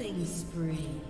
Killing spree.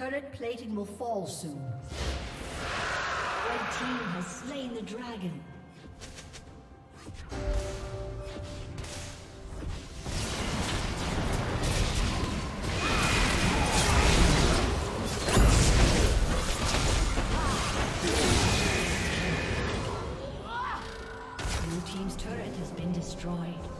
Turret plating will fall soon. Red team has slain the dragon. Blue team's turret has been destroyed.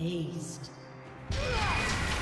Aced. Team's turret has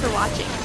for watching.